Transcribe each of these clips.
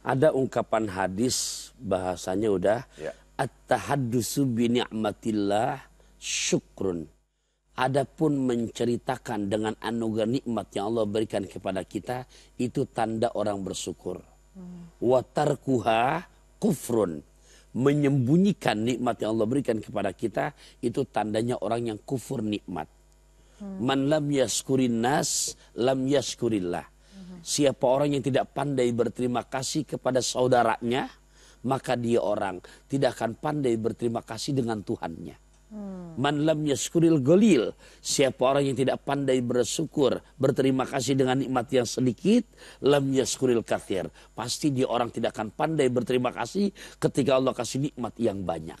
ada ungkapan hadis bahasanya udah Ya. at-tahaddusu bi ni'matillah syukrun. Adapun menceritakan dengan anugerah nikmat yang Allah berikan kepada kita itu tanda orang bersyukur. Wa tarkuha kufrun. Menyembunyikan nikmat yang Allah berikan kepada kita itu tandanya orang yang kufur nikmat. Man lam yaskurin nas lam yaskurillah. Siapa orang yang tidak pandai berterima kasih kepada saudaranya, maka dia orang tidak akan pandai berterima kasih dengan Tuhannya. Man lam yaskuril golil. Siapa orang yang tidak pandai bersyukur, berterima kasih dengan nikmat yang sedikit, lam yaskuril kathir. Pasti dia orang tidak akan pandai berterima kasih ketika Allah kasih nikmat yang banyak.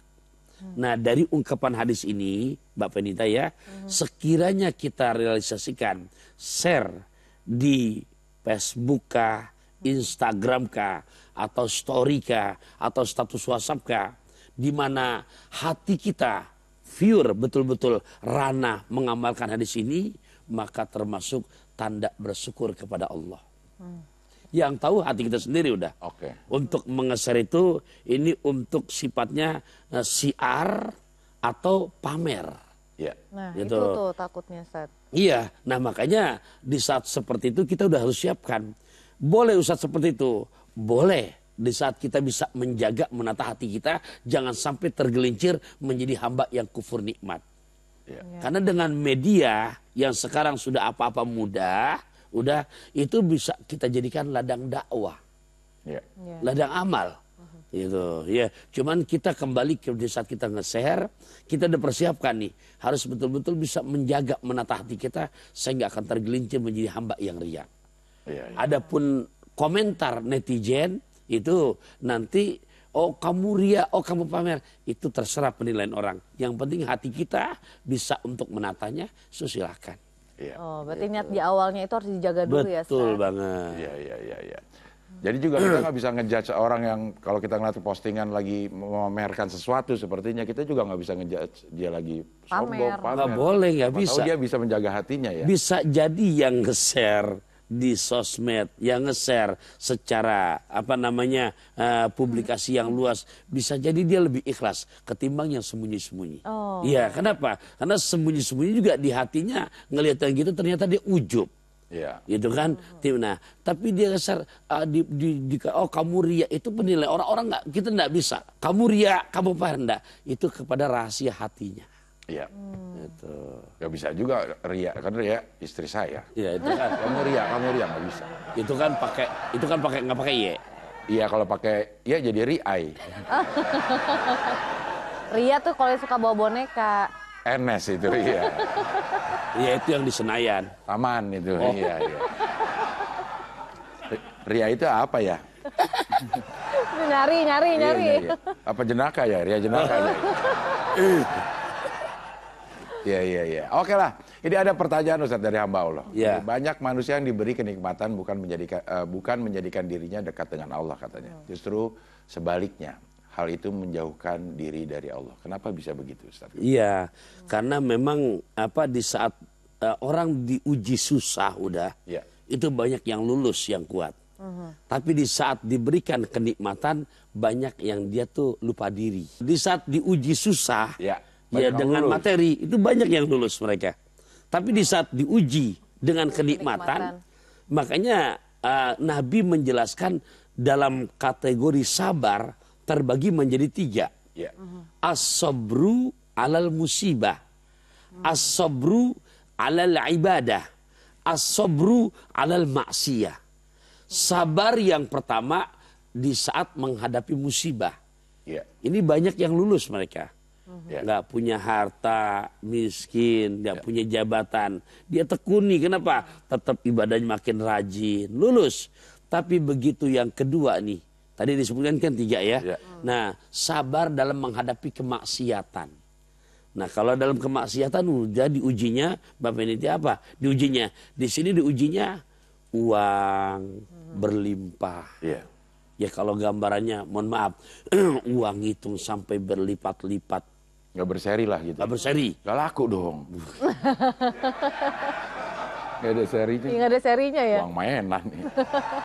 Nah dari ungkapan hadis ini, Mbak Penita ya, sekiranya kita realisasikan, share di Facebook kah, Instagram kah, atau story kah, atau status WhatsApp kah, di mana hati kita viewer betul-betul ranah mengamalkan hadis ini, maka termasuk tanda bersyukur kepada Allah. Yang tahu hati kita sendiri udah. Oke. Untuk mengeser itu ini untuk sifatnya eh, siar atau pamer. Ya. Nah, Gitu. itu tuh takutnya Ustaz. Iya, nah makanya di saat seperti itu kita udah harus siapkan. Boleh Ustadz seperti itu? Boleh. Di saat kita bisa menjaga, menata hati kita, jangan sampai tergelincir menjadi hamba yang kufur nikmat. Ya. Karena dengan media yang sekarang sudah apa-apa mudah, udah itu bisa kita jadikan ladang dakwah, Ya. Ya. ladang amal. Gitu, ya. Cuman kita kembali ke di saat kita nge-share, kita udah persiapkan nih, harus betul-betul bisa menjaga menata hati kita sehingga akan tergelincir menjadi hamba yang riak. Ya, ya. Adapun komentar netizen itu nanti oh kamu ria, oh kamu pamer, itu terserah penilaian orang. Yang penting hati kita bisa untuk menatanya, so silakan. Iya. Oh, berarti niat di awalnya itu harus dijaga dulu ya, Betul banget. Iya, iya, iya, iya. Jadi juga kita nggak bisa ngejudge orang yang kalau kita ngeliat postingan lagi memamerkan sesuatu sepertinya kita juga nggak bisa ngejudge dia lagi sombong, Pamer. Nggak boleh, nggak Siapa tahu bisa. dia bisa menjaga hatinya ya. Bisa jadi yang nge-share di sosmed, yang nge-share secara apa namanya eh, publikasi yang luas, bisa jadi dia lebih ikhlas ketimbang yang sembunyi-sembunyi. Oh. Iya, kenapa? Karena sembunyi-sembunyi juga di hatinya ngelihat yang gitu ternyata dia ujub. Iya. gitu kan tim nah tapi dia dasar uh, di, di, di oh kamu ria itu penilai orang-orang nggak kita nggak bisa kamu ria kamu paham enggak itu kepada rahasia hatinya Iya. itu Gak bisa juga ria kan ria istri saya. ya itu kan Kamu ria, kamu ria nggak bisa. itu kan pakai itu kan pakai nggak pakai ye Iya kalau pakai ya jadi riai. Ria tuh kalau suka bawa boneka. Enes itu iya. ya itu yang di Senayan Taman itu Oh. iya iya. Ria itu apa ya? Nyari, nyari, Iya, nyari. iya, iya. Apa jenaka ya? Ria jenaka ya? Iya iya iya. Oke lah. Ini ada pertanyaan Ustaz dari hamba Allah. Iya. Banyak manusia yang diberi kenikmatan bukan menjadikan eh, bukan menjadikan dirinya dekat dengan Allah katanya. Justru sebaliknya. Hal itu menjauhkan diri dari Allah. Kenapa bisa begitu Ustaz? iya karena memang apa di saat uh, orang diuji susah udah Iya. itu banyak yang lulus yang kuat tapi di saat diberikan kenikmatan banyak yang dia tuh lupa diri di saat diuji susah Ya, ya dengan lulus. materi itu banyak yang lulus mereka. Tapi di saat diuji dengan kenikmatan, makanya uh, Nabi menjelaskan dalam kategori sabar terbagi menjadi tiga. Iya. As-sabru alal musibah. As-sabru alal ibadah. As-sabru alal maksiyah. Sabar yang pertama di saat menghadapi musibah. Iya. Ini banyak yang lulus mereka. Ya. Nggak punya harta, miskin, nggak punya jabatan. Dia tekuni, kenapa? Tetap ibadahnya makin rajin, lulus. Tapi begitu yang kedua nih, tadi disebutkan kan tiga ya. Ya. Nah, sabar dalam menghadapi kemaksiatan. Nah, kalau dalam kemaksiatan udah diujinya, Bapak ini apa? Diujinya. Di sini diujinya uang berlimpah. Iya. Ya kalau gambarannya, mohon maaf, uang hitung sampai berlipat-lipat. Nggak berseri lah gitu. Gak berseri. Gak laku dong. Gak ada serinya. Nggak ada serinya ya. Uang mainan nih.